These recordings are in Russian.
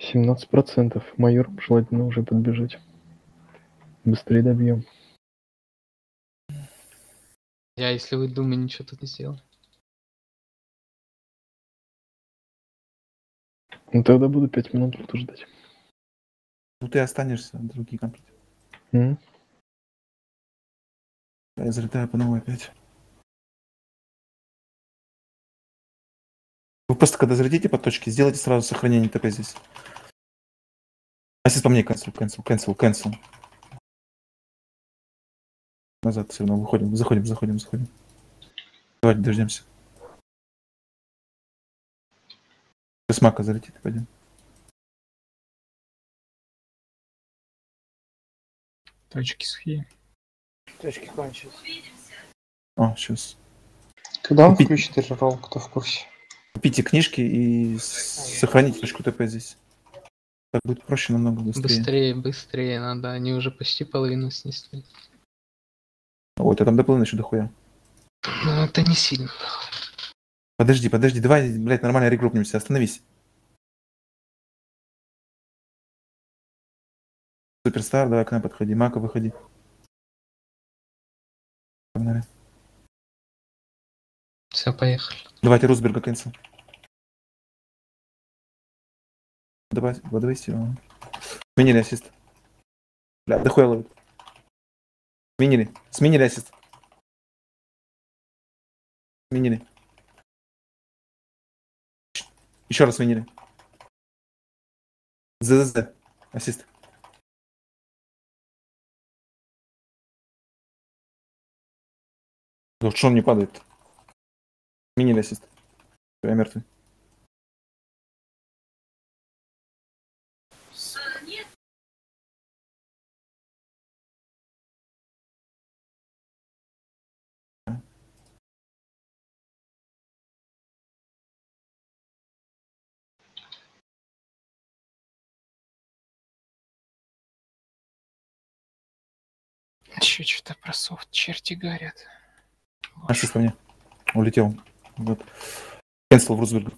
Семнадцать процентов. Майор желательно уже подбежать. Быстрее добьем. Я, если вы думаете, ничего тут не сделал. Ну тогда буду пять минут тут ждать. Ну ты останешься, другие комплект. М? Я залетаю по новой опять. Вы просто когда залетите по точке, сделайте сразу сохранение ТП здесь. Ассист по мне, cancel, cancel, cancel, cancel. Назад все равно выходим, заходим, заходим, заходим. Давайте дождемся. С мака залетит, пойдем. Точки сухие. Точки кончились. О, сейчас. Когда он включит реролл, кто в курсе? Купите книжки и сохраните точку ТП здесь. Так будет проще намного быстрее. Быстрее, быстрее надо. Они уже почти половину снесли. Вот, я там дополнил еще дохуя. Но это не сильно. Подожди, подожди, давай, блядь, нормально регруппнемся, остановись. Суперстар, давай к нам подходи, Мака, выходи. Погнали. Все, поехали. Давайте Русберга cancel. Давай, давай силу. Сменили ассист. Бля, дохуя ловит. Сменили. Сменили ассист. Сменили. Еще раз сменили. ЗЗЗ. Ассист. Да что он не падает? Сменили ассист. Я мертвый. Еще что-то про софт черти горят. Ассист ко мне. Улетел. Вот. Кэнсел в Рузберга.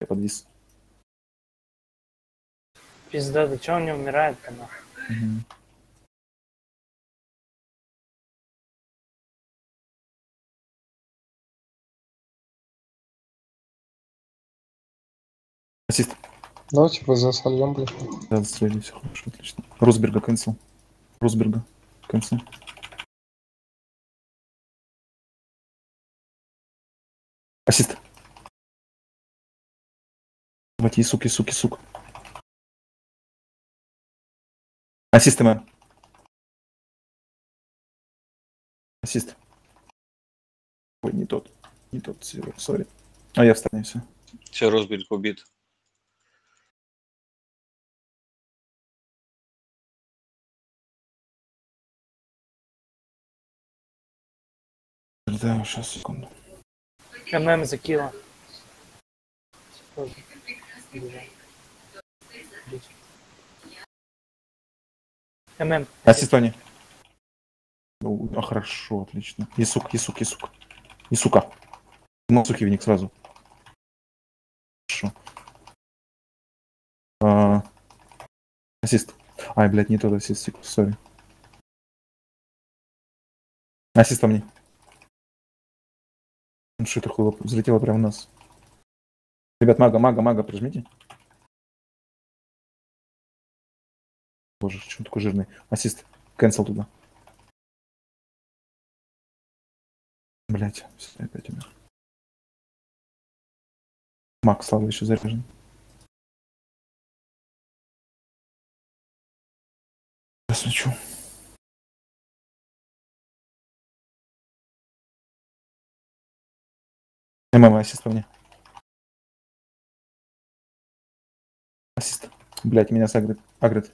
Я подвис. Пизда, да чё он не умирает-то нахуй? Мгм. Ассист. Давайте ВЗ сольем, блядь. Да, застрелили, все хорошо, отлично. Русберга cancel. Русберга cancel. Ассист. Давайте, и сук, и сук. Ассист, ММ. Ассист. Ой, не тот. Не тот, сори. А я встану, все. Все, Росберг убит. Да, сейчас, секунду. ММ. Тоже. Бежал. ММ. Ассист Ваня. Ну, а хорошо, отлично. И сук, и сук, и сук. И сука. Ну, сукивник сразу. Хорошо. А, Ассист. Ай, блядь, не тот ассист, сори. Ассист по мне. Что хуйло, взлетело прямо у нас. Ребят, мага, мага, мага, прижмите. Боже, что он такой жирный? Ассист. Cancel туда. Блять, все опять умер. Мак, слава еще заряжен. Посмотрю. ММ, ассист по мне. Ассист. Блять, меня сагрит. Агрит.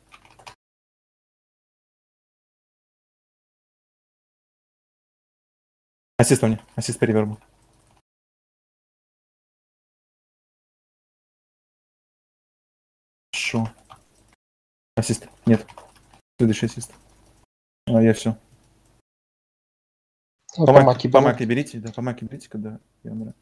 Ассист по мне. Ассист по ревербу. Ассист. Нет. Следующий ассист. А, я все. Ну, По по маке, маке по беру. маке берите, да, по маке берите, когда я умираю.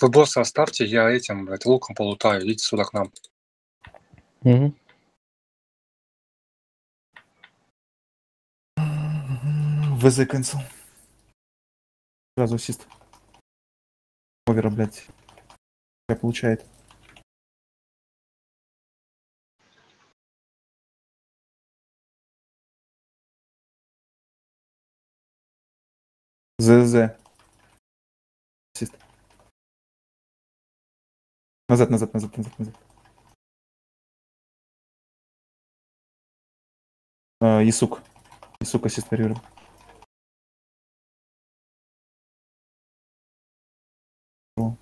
Вы босса оставьте, я этим, блядь, луком полутаю. Идите сюда к нам. Угу. ВЗ cancel. Сразу ассист. Овера, блядь. Я получает. ЗЗ. Назад, назад, назад, назад, назад. А, Исук. Исук ассист парировал. О.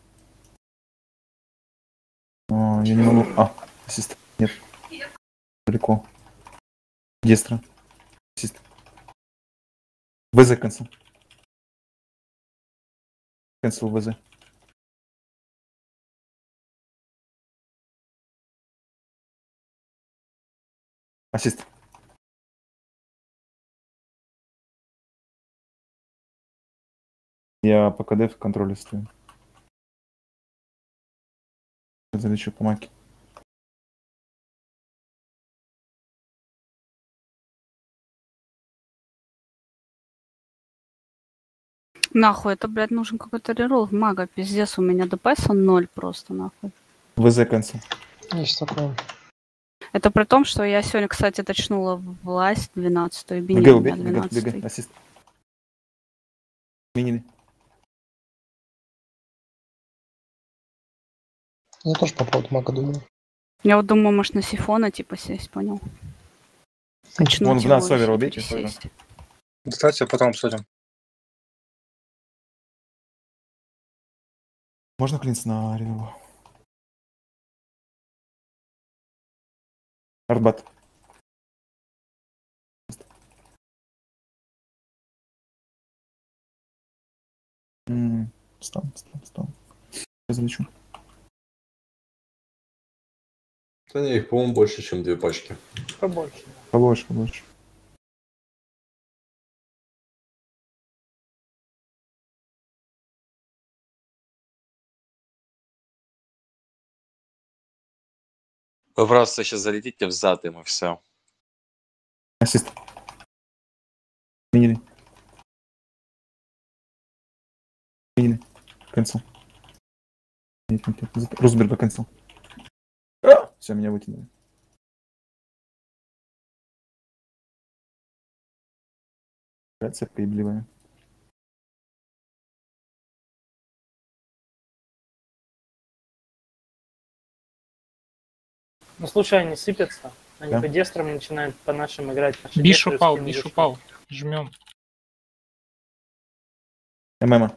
А, я не могу. А, ассист. Нет. Далеко. Дестра. Ассист. ВЗ cancel. Cancel ВЗ. Ассист. Я по КД в контроле стою. Залечу по маке. Нахуй, это, блядь, нужен какой-то рерол в мага. Пиздец, у меня ДПС он ноль просто, нахуй. ВЗ cancel. Есть такое. Это при том, что я сегодня, кстати, точнула власть 12 и ГГ Беня убей, 12 ГГ, ассист. Минили. Я тоже по поводу мага думаю. Я вот думаю, может, на сифона, типа, сесть, понял? Вон в нас всё-таки убейте. Кстати, потом обсудим. Можно клинц на ревелу? Арбат. М, Стан, стан, стан. Я залечу. Да не, их, по-моему, больше, чем две пачки. Побольше. Побольше, побольше. Вы просто сейчас залетите в зад ему, все. Ассист. Минили. Минили. Cancel. Нет, нет, нет. Рузберга cancel. Все, меня вытянули. Цепка ебливая. Ну слушай, они сыпятся. Они Да. по дестрам начинают по нашим играть. Наши Биш упал, биш упал. Жмем. ММ.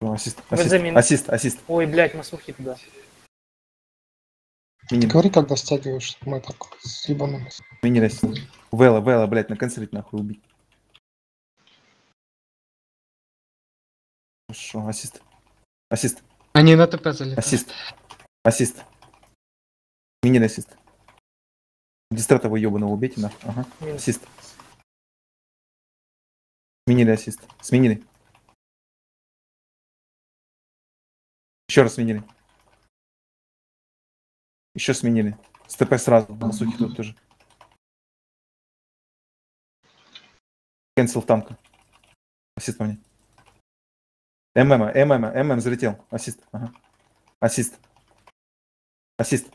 О, Ассист, ассист, ассист, ассист. Ой, блядь, масухи туда. Минили, Говори, когда стягиваешь, мы так съебанули. минили ассист. Вела, Вела, блядь, наканцелить нахуй убить. Хорошо, ассист. Ассист, Они на ТП залетают. ассист. Ассист. Минили ассист. Дистратова ебаного убейте нахуй. Ага. Минус. Ассист. Сменили ассист. Сменили. Еще раз сменили. Еще сменили. СТП сразу. На сухе тут тоже. Кэнсел танка. Ассист по мне. ММ, ММ, ММ залетел. Ассист. Ага. Ассист. Ассист.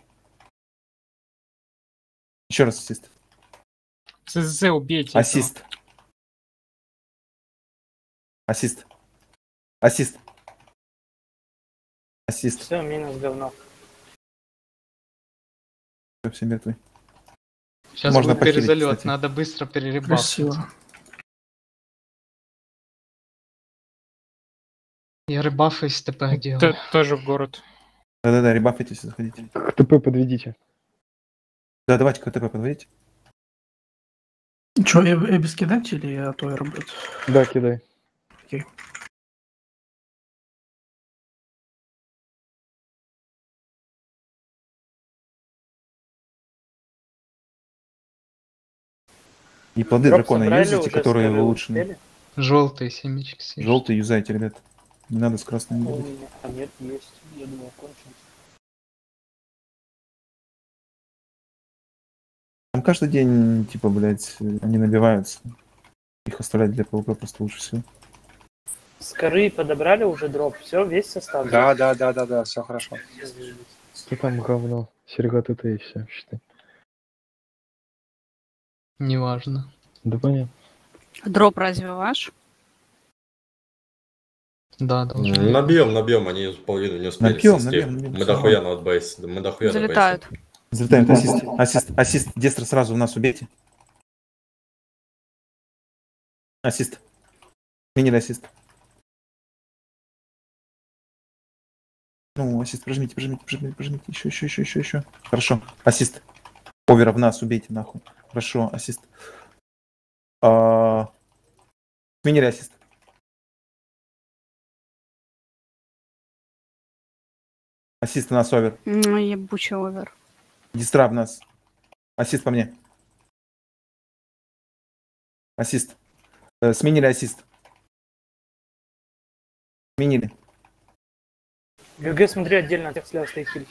Еще раз ассист. ЦЗ убейте. этого. Ассист. Ассист. Ассист. Ассист. Все, минус говно. Всё, Все мертвы. Сейчас Можно будет перезалет, кстати. надо быстро переребафать. Красиво. Я рыбафы из ТП делаю. Т- Тоже в город. Да-да-да, ребафайтесь, заходите. К ТП подведите. Да, давайте КТП подводите. Че, Эбис кидать или я то работать? Да, кидай. И плоды Дроп дракона юзайте, которые улучшены. Желтые семечки съешь. Желтый юзайте, ребят. Не надо с красным делать. меня- А нет, есть. Я думал, кончилось. Там каждый день, типа, блядь, они набиваются. Их оставлять для PvP просто лучше всего. С коры подобрали уже дроп. Все, весь состав. Да, да, да, да, да, все хорошо. Что там говно? Серега ТТ и все, считай. Неважно. Да понятно. Дроп разве ваш? Да, быть. Набьем, набьем, они половину не успели Набьем, снести. набьем, набьем, Мы дохуя на отбейс, мы дохуя на Залетают. Залетаем, ассист, ассист, ассист, Дестро сразу в нас убейте. Ассист. Сменили ассист. Ну, ассист, прожмите, прожмите, прожмите, прожмите. Еще, еще, еще, еще, еще. Хорошо. Ассист. Овера в нас убейте, нахуй. Хорошо, ассист. А, Сменили ассист. Ассист у нас овер. Ну, ебучий овер. Дистра в нас. Ассист по мне. Ассист. Э, сменили ассист. Сменили. ГГ, смотри, отдельно от тех слева стоит хиль.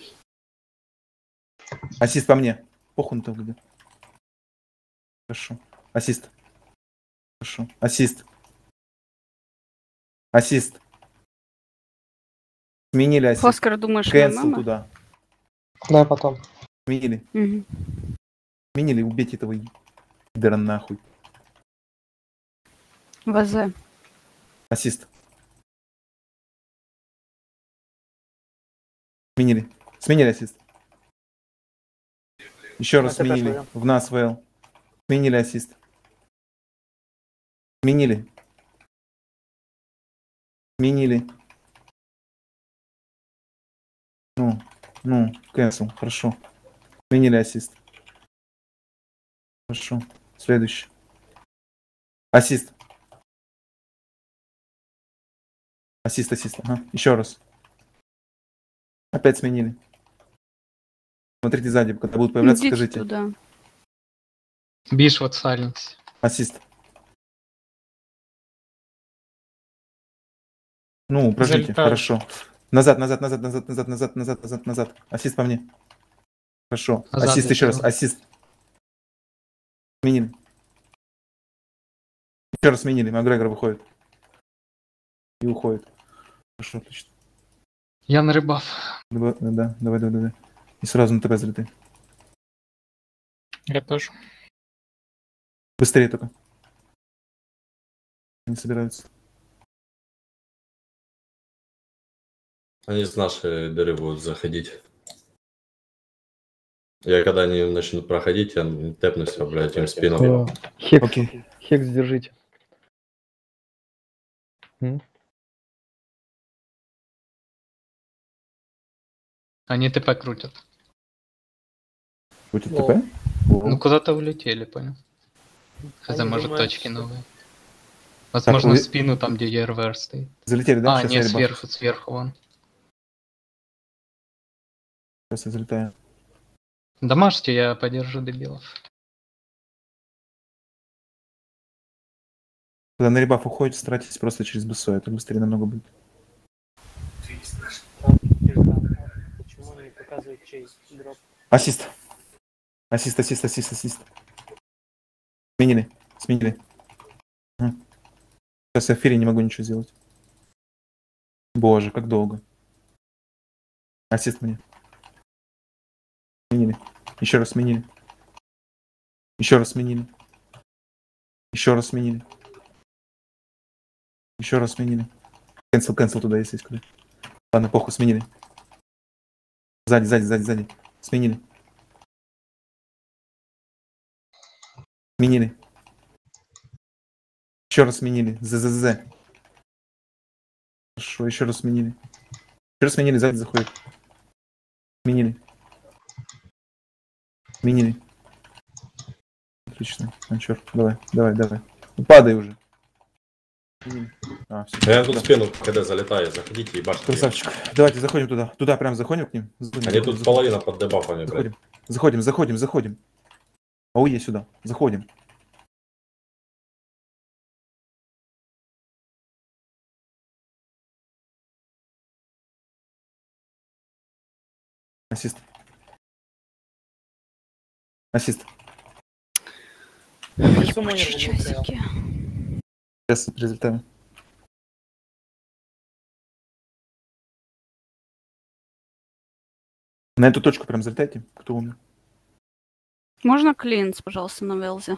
Ассист по мне. Похуй на то где. Хорошо. Ассист. Хорошо. Ассист. Ассист. Сменили ассист. Фоскар, думаешь, Кэнсел мама? туда. Да, потом. Сменили. Мгм. Сменили. Убейте этого пидора нахуй. ВЗ. Ассист. Сменили. Сменили ассист. Еще раз сменили. В нас ВЛ. Сменили ассист. Сменили. Сменили. Ну, ну, cancel. Хорошо. Сменили ассист. Хорошо. Следующий. Ассист. Ассист, ассист. Ага. Еще раз. Опять сменили. Смотрите сзади, когда будут появляться, Идите скажите. туда. Биш вот сайленс. Ассист. Ну, Залетаю. хорошо. Назад, назад, назад, назад, назад, назад, назад, назад, назад. Ассист по мне. Хорошо. Назад ассист еще раз. Ассист. Сменили. Еще раз сменили. Макгрегор выходит. И уходит. Хорошо, отлично. Я на рыбав. Давай, да, давай, давай, давай. И сразу на ТП залетай. Я тоже. Быстрее только. Они собираются. Они с нашей дыры будут заходить. Я когда они начнут проходить, я тэпнусь, блядь, им спину. Э, Хекс, Окей. Хекс держите. Они ТП крутят. Лол. ТП? Ну куда-то улетели, понял. Хз, Они может думают, точки новые. Возможно, вы- в спину там, где ЕРВР стоит. Залетели, да? а, нет, сверху, сверху вон. Сейчас я залетаю. Домашьте, я подержу дебилов. Когда на ребаф уходите, старайтесь просто через БСО, это быстрее намного будет. Почему он не показывает чей дроп? Ассист. Ассист, ассист, ассист, ассист. Сменили. Сменили. Ага. Сейчас я в эфире не могу ничего сделать. Боже, как долго. Ассист мне. Сменили. Еще раз сменили. Еще раз сменили. Еще раз сменили. Еще раз сменили. Cancel, cancel туда, если есть куда. Ладно, похуй, сменили. Сзади, сзади, сзади, сзади. Сменили. Сменили. Еще раз сменили. ЗЗЗ. Хорошо, еще раз сменили. Еще раз сменили, сзади заходит. Сменили. Минили. Отлично. Ну, черт, давай, давай, давай. Ну, падай уже. А. Я тут в спину, когда залетаю, заходите и башните. Красавчик. Давайте заходим туда. Туда прям заходим к ним. Заходим. А Они тут заходим. половина под дебафами, заходим. блядь. Заходим, заходим, заходим. я а сюда. Заходим. Ассист. Ассист. Часики? Сейчас результаты. На эту точку прям залетайте, кто умер. Можно клинс, пожалуйста, на Велзе?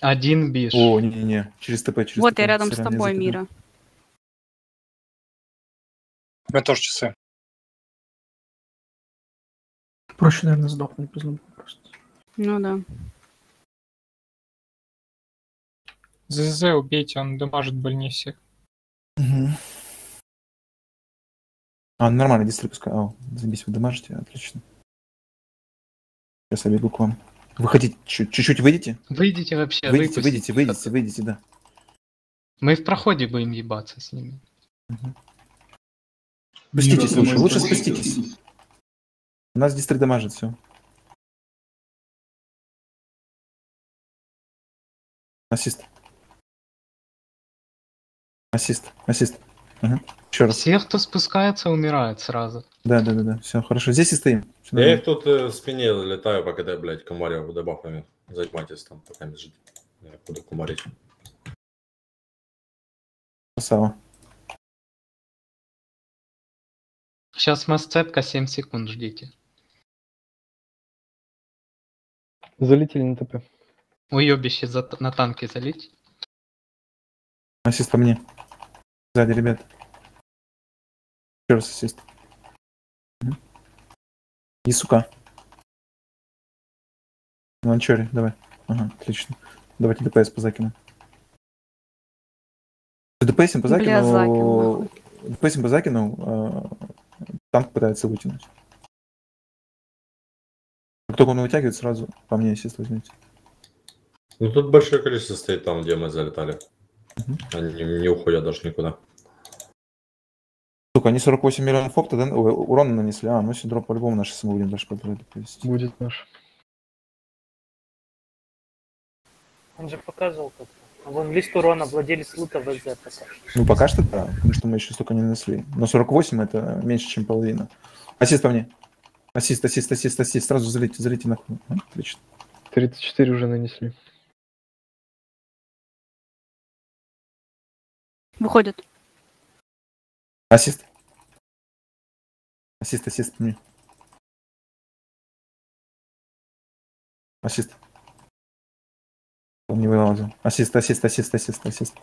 Один биш. О, не-не-не, через ТП, через Вот ТП. я рядом с Сорян, я тобой. Мира. У меня тоже часы. Проще, наверное, сдохнуть без. Ну да. ЗЗ убейте, он дамажит больнее всех. Мгм. А, нормально, дистры пускай. О, забись, вы дамажите, отлично. Сейчас я бегу к вам. Выходите, чуть- чуть-чуть выйдите. Выйдите вообще, Выйдите, выйдите, выйдите, выйдите, да. Мы в проходе будем ебаться с ними. Спуститесь лучше, лучше спуститесь. У нас дистры дамажит, все. Ассист. Ассист, ассист. Ага. Еще раз. Все, кто спускается, умирают сразу. Да, да, да, да. Все, хорошо. Здесь и стоим. Я их тут э, в спине летаю, пока ты, блядь, комарю дебафами. Занимайтесь там, пока не жить. Я буду кумарить. Красава. Сейчас масцепка 7 секунд, ждите. Залетели на ТП. Уебище за, на танке залить. Ассист по мне. Сзади, ребят. Еще раз ассист. И сука. Ланчори, давай. Ага, отлично. Давайте ДПС по закину. ДПСим по закину. ДПСим по закину. а, Танк пытается вытянуть. Как только он вытягивает, сразу по мне ассист возьмите. Ну тут большое количество стоит там, где мы залетали. Мгм. Они не, уходят даже никуда. Сука, они 48 миллионов опыта, да? Ой, урона нанесли. А, ну если дроп по-любому наши мы будем дальше. ДПС. Будет наш. Он же показывал как А Вон лист урона, владелец лута ВЗ пока. Ну, пока что да, потому что мы еще столько не нанесли. Но 48 это меньше, чем половина. Ассист по мне. Ассист, ассист, ассист, ассист. Сразу залейте, залейте нахуй. Отлично. 34 уже нанесли. Выходит. Ассист. Ассист, ассист мне. Ассист. Он не вылазил. Ассист, ассист, ассист, ассист, ассист.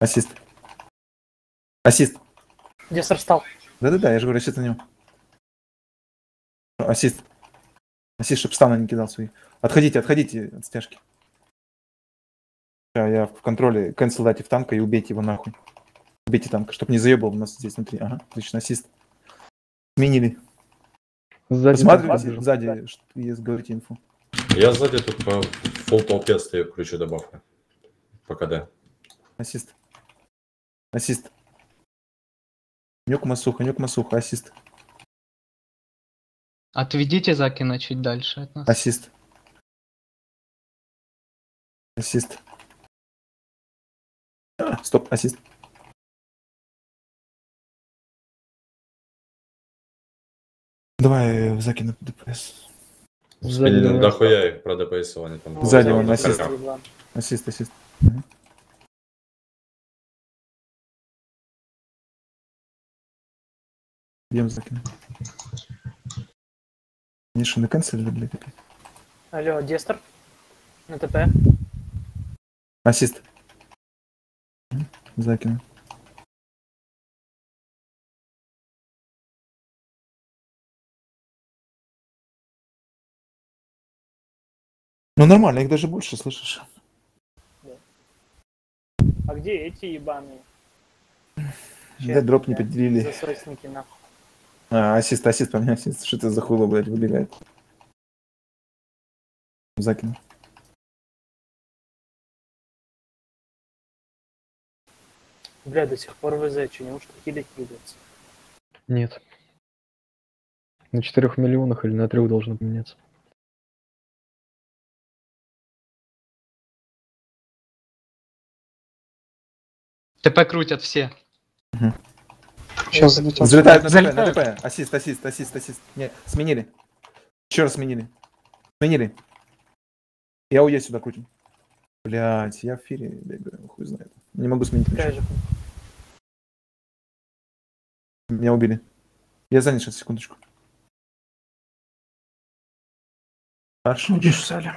Ассист. Ассист. Десер встал. Да-да-да, я же говорю, ассист на него. Ассист. Ассист, чтобы стана не кидал свои. Отходите, отходите от стяжки. Я в контроле. Cancel дайте в танка и убейте его нахуй. Убейте танка, чтобы не заебал у нас здесь внутри. Ага, отлично, ассист. Сменили. Сзади Посмотрите, сзади, что есть, говорите инфу. Я сзади тут по фул толпе стою, кручу добавку. По КД. Ассист. Ассист. Нюк Масуха, нюк Масуха, ассист. Отведите Закина чуть дальше от нас. Ассист. Ассист. А, стоп, ассист. Давай в закину ДПС. Сзади давай. Дохуя их про ДПС они там. Сзади он, ассист. Ассист, ассист. Мгм. Бьем закину. Миша, на канцеле, блядь, опять. Алло, Дестер? На ТП? Ассист. Мгм. Закину. Ну нормально, их даже больше, слышишь? А где эти ебаные? Да, дроп не поделили. Засосники нахуй. А, ассист, ассист, по мне ассист. Что это за хуйло, блядь, выбегает? Закину. Бля, до сих пор ВЗ, что неужто хилить придется? Нет. На 4 миллионах или на 3 должно поменяться. ТП крутят все. Сейчас залетел. Залетают на ТП, на. ТП. Ассист, ассист, ассист, ассист. Не, сменили. Еще раз сменили. Сменили. Я УЕ сюда крутим. Блять, я в эфире бегаю, хуй знает. Не могу сменить ничего. Меня убили. Я занят сейчас, секундочку. Хорошо. Будешь в зале.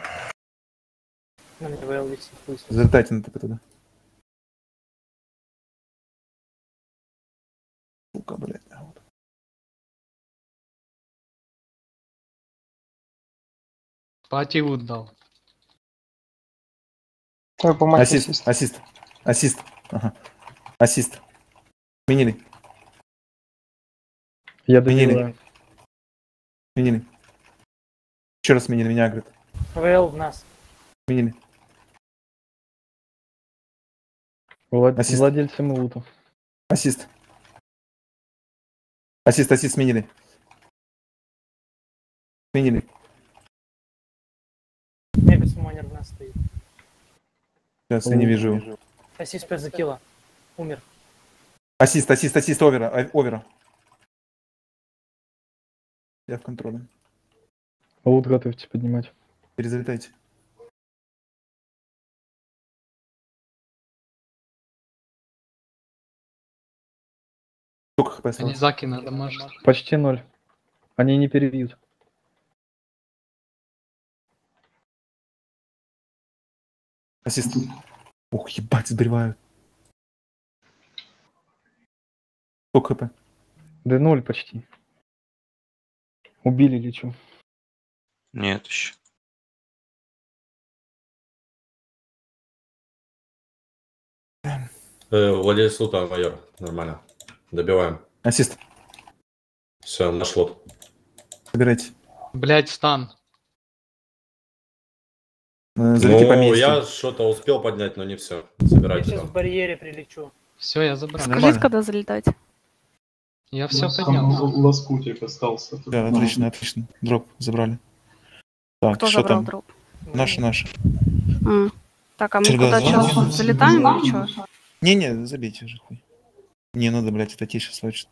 На меня ВЛ висит. хуй с ним. Залетайте на ТП туда. Сука, блядь. вот. Дал. Ассист, ассист. ассист, ассист. Ага. Ассист. Сменили, Я добиваю. сменили. Еще раз сменили, меня говорит. ВЛ в нас. Сменили. Влад- Ассист. Владельцы Мулута. Ассист. Ассист, ассист, сменили. Сменили. Мега суммонер в нас стоит. Сейчас я не вижу. Ассист 5 закила. Умер. Ассист, ассист, ассист, овера, а- овера. Я в контроле. Лут готовьте поднимать. Перезалетайте. Сколько хп Они осталось? заки надо может. Почти ноль. Они не перебьют. Ассист. Ух, ебать, сбривают. Сколько хп? Да ноль почти. Убили лечу. Нет еще. Э, владелец лута, майор. Нормально. Добиваем. Ассист, Все, наш лот. собирайте. Блять, стан. Э, Залети по Ну, я что-то успел поднять, но не все. Я Собирайте сейчас там. в барьере прилечу. Все, я забрал. Нормально. Скажите, когда залетать. Я все Там поднял. лоскутик остался. Да, отлично, отлично. Дроп забрали. Так, Кто что забрал там? дроп? Наши, наши. А. Так, а мы Черга, куда сейчас залетаем или что? Не-не, забейте уже хуй. Не надо, блядь, это тише слышит.